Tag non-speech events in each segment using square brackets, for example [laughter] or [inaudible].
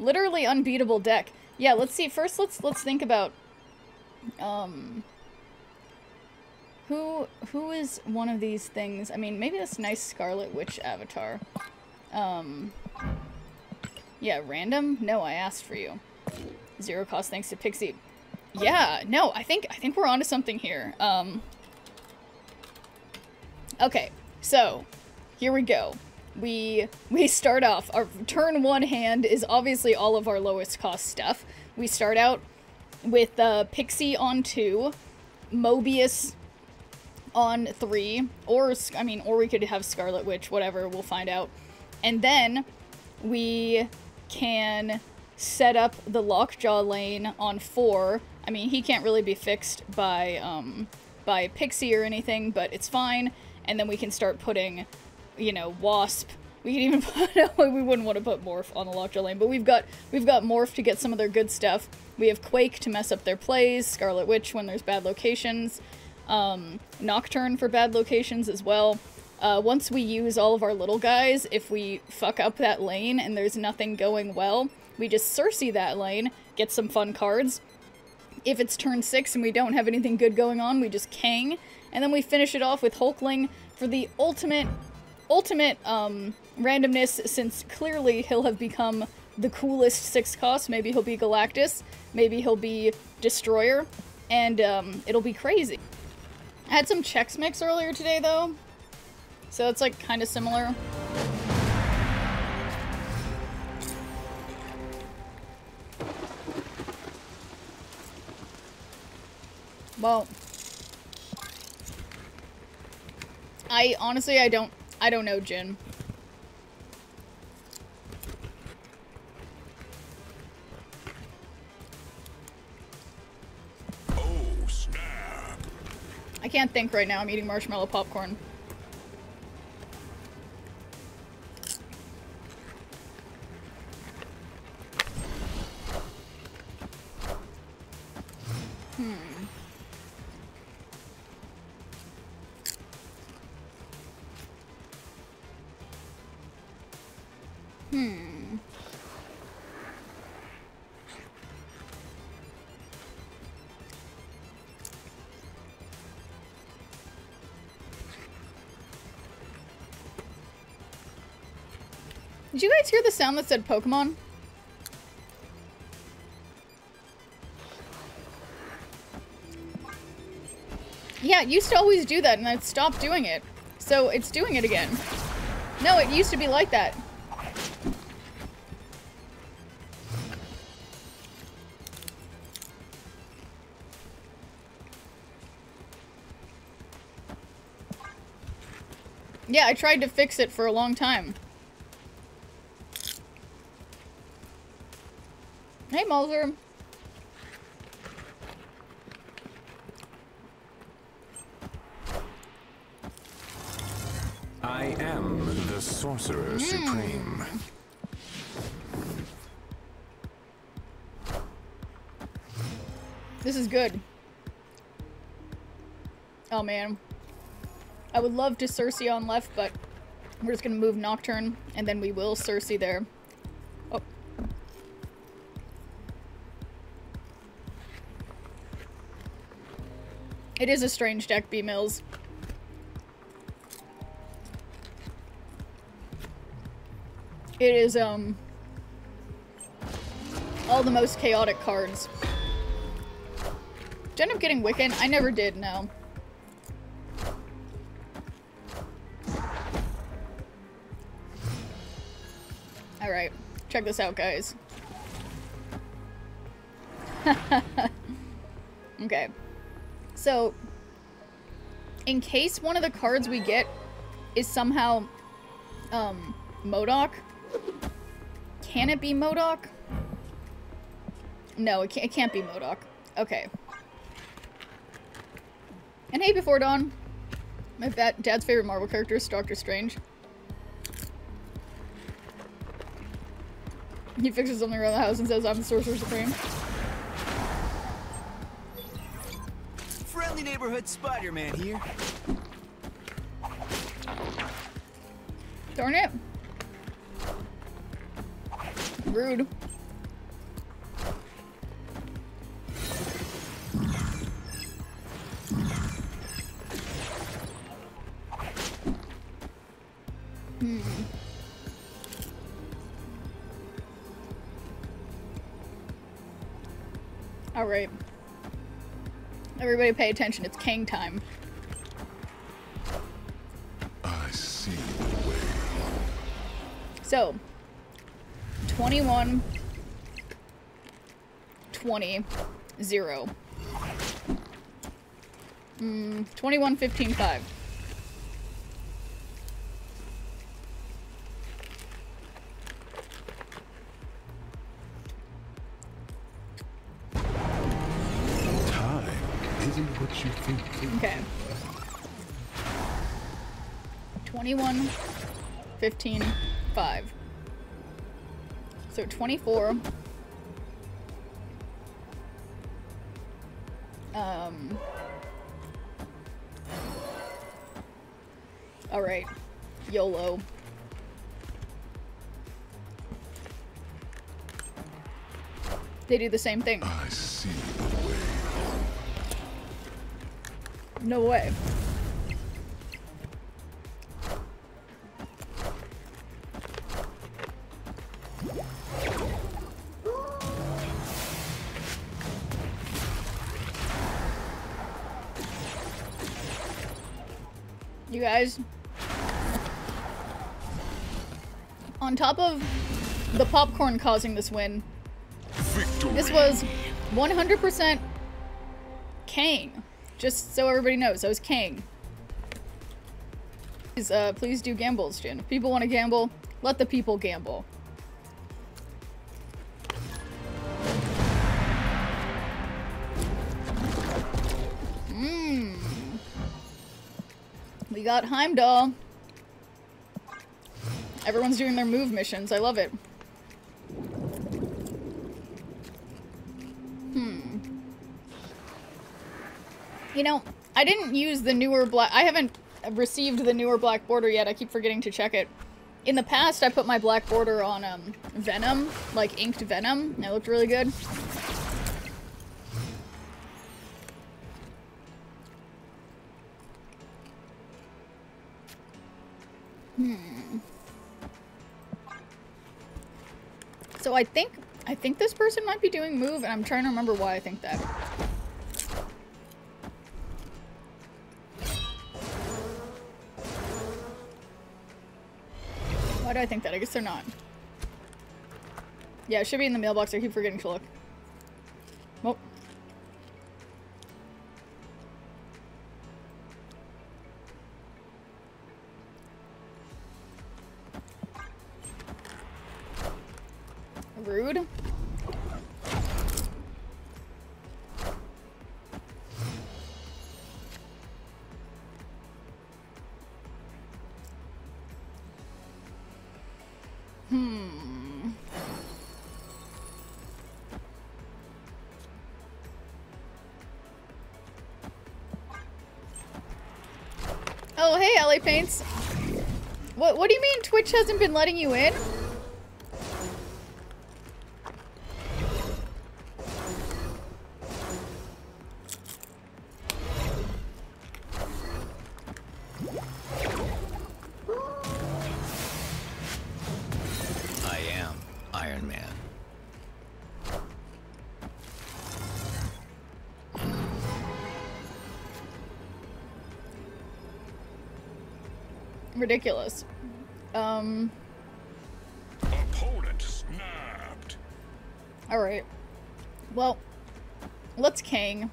Literally unbeatable deck. Yeah, let's see. First, let's let's think about um who who is one of these things? I mean, maybe this nice Scarlet Witch avatar. Um Yeah, random? No, I asked for you. Zero cost thanks to Pixie. Yeah, no, I think I think we're onto something here. Um Okay, so here we go. We we start off. Our turn one hand is obviously all of our lowest cost stuff. We start out with uh, Pixie on two, Mobius on three, or I mean, or we could have Scarlet Witch, whatever. We'll find out. And then we can set up the Lockjaw lane on four. I mean, he can't really be fixed by um, by Pixie or anything, but it's fine. And then we can start putting, you know, Wasp. We could even [laughs] put. we wouldn't want to put Morph on the Lockjaw lane, but we've got we've got Morph to get some of their good stuff. We have Quake to mess up their plays. Scarlet Witch when there's bad locations. Um, Nocturne for bad locations as well. Uh, once we use all of our little guys, if we fuck up that lane and there's nothing going well, we just Sersi that lane, get some fun cards. If it's turn 6 and we don't have anything good going on, we just Kang, and then we finish it off with Hulkling for the ultimate, ultimate um, randomness, since clearly he'll have become the coolest 6 cost. Maybe he'll be Galactus, maybe he'll be Destroyer, and um, it'll be crazy. I had some Chex Mix earlier today, though, so it's like kind of similar. Well, I honestly I don't I don't know Jin. Oh, snap. I can't think right now. I'm eating marshmallow popcorn. Hmm. Did you guys hear the sound that said Pokemon? Yeah, it used to always do that, and I stopped doing it. So it's doing it again. No, it used to be like that. Yeah, I tried to fix it for a long time. Hey, Mulder. I am the Sorcerer hmm. Supreme. This is good. Oh man. I would love to Sersi on left, but we're just gonna move Nocturne, and then we will Sersi there. It is a strange deck, B-Mills. It is, um... All the most chaotic cards. Did you end up getting Wiccan? I never did, no. Alright, check this out, guys. [laughs] okay. So, in case one of the cards we get is somehow, um, MODOK, can it be MODOK? No, it can't, it can't be MODOK. Okay. And hey, Before Dawn. My dad's favorite Marvel character is Doctor Strange. He fixes something around the house and says, I'm the Sorcerer Supreme. friendly neighborhood Spider-Man here. Darn it. Rude. Hmm. All right. Everybody pay attention. It's Kang time. I see the way. So, 21, 20, 0. Mm, 21, 15, 5. 21, 15, 5. So 24. Um. Alright. YOLO. They do the same thing. I see the way. No way. You guys, on top of the popcorn causing this win, Victory. this was 100% Kang. Just so everybody knows, I was Kang. Please, uh, please do gambles, Jin. If people want to gamble, let the people gamble. Mmm. We got Heimdall. Everyone's doing their move missions. I love it. Hmm. You know, I didn't use the newer black. I haven't received the newer black border yet. I keep forgetting to check it. In the past, I put my black border on um, Venom, like inked Venom. It looked really good. Hmm. So I think I think this person might be doing move, and I'm trying to remember why I think that. Why do I think that? I guess they're not. Yeah, it should be in the mailbox. I keep forgetting to look. Hmm. Oh, hey, LA Paints. What, what do you mean Twitch hasn't been letting you in? Ridiculous. Um, Opponent snapped. alright. Well, let's Kang.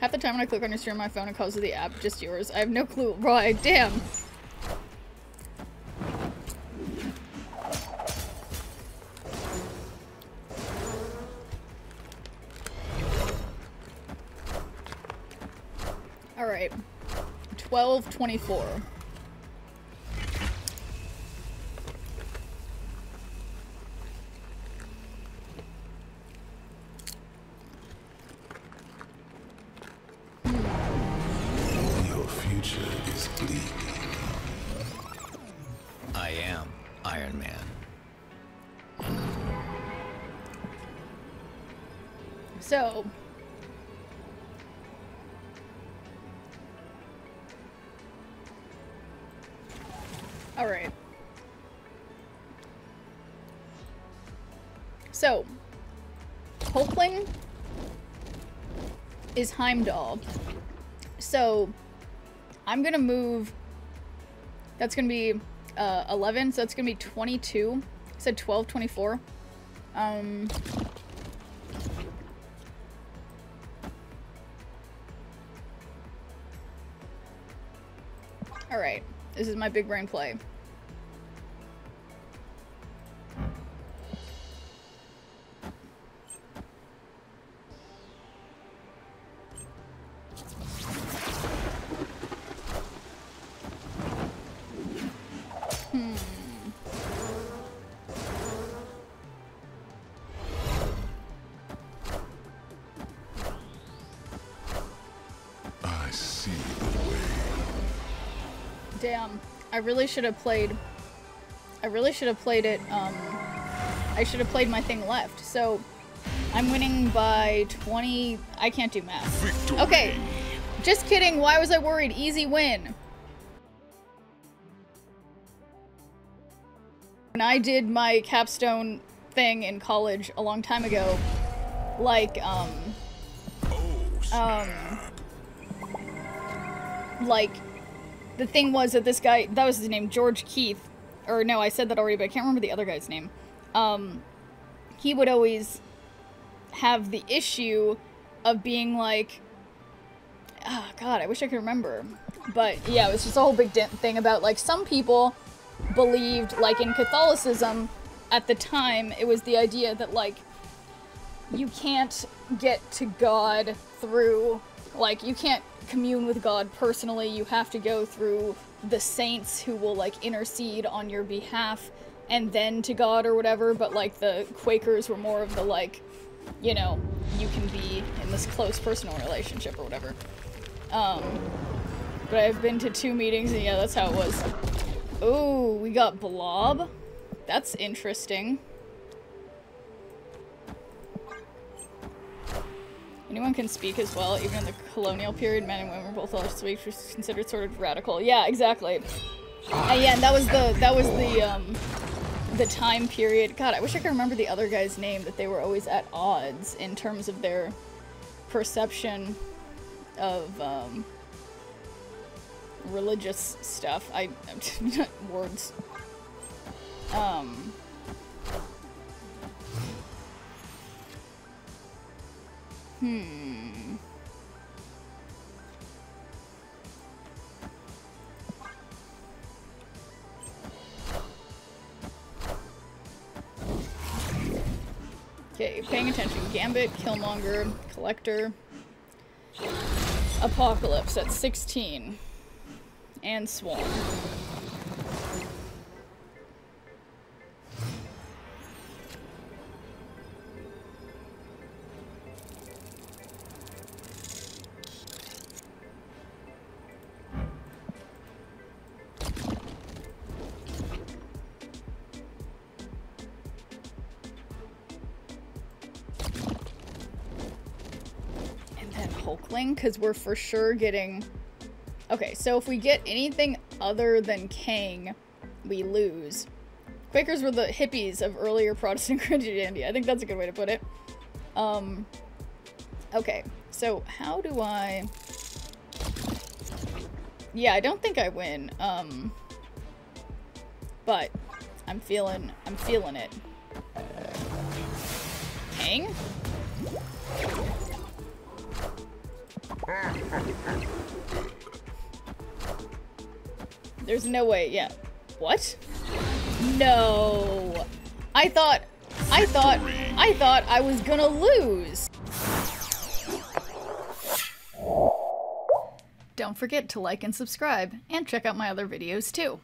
Half the time when I click on your stream on my phone, it causes the app just yours. I have no clue why. Damn. Alright. 1224. So. Alright. So, Hulkling is Heimdall. So, I'm gonna move. That's gonna be uh, 11, so that's gonna be 22. I said 12, 24. Um. This is my big brain play. Damn. I really should have played. I really should have played it. Um, I should have played my thing left. So, I'm winning by 20. I can't do math. Victory. Okay. Just kidding. Why was I worried? Easy win. When I did my capstone thing in college a long time ago, like, um, Oh, um, like the thing was that this guy that was his name george keith. Or no i said that already but i can't remember the other guy's name. Um he would always have the issue of being like oh god i wish i could remember. But yeah it was just a whole big thing about like some people believed like in catholicism at the time it was the idea that like you can't get to God through, like, you can't commune with God personally. You have to go through the saints who will, like, intercede on your behalf and then to God or whatever. But, like, the Quakers were more of the, like, you know, you can be in this close personal relationship or whatever. Um, but I've been to two meetings and yeah, that's how it was. Oh, we got Blob. That's interesting. Anyone can speak as well, even in the colonial period, men and women were both allowed to speak, which was considered sort of radical. Yeah, exactly. And yeah, that was the that was the um the time period. God, I wish I could remember the other guy's name that they were always at odds in terms of their perception of um religious stuff. I [laughs] words. Um Hmm. Okay, paying attention. Gambit, Killmonger, Collector, Apocalypse at 16. And Swarm. Hulkling, because we're for sure getting... Okay, so if we get anything other than Kang, we lose. Quakers were the hippies of earlier [laughs] Protestant Christianity. I think that's a good way to put it. Um, okay, so how do I... Yeah, I don't think I win. Um, but I'm feeling, I'm feeling it. Kang? There's no way, yeah. What? No. I thought, I thought, I thought I was gonna lose. Don't forget to like and subscribe, and check out my other videos too.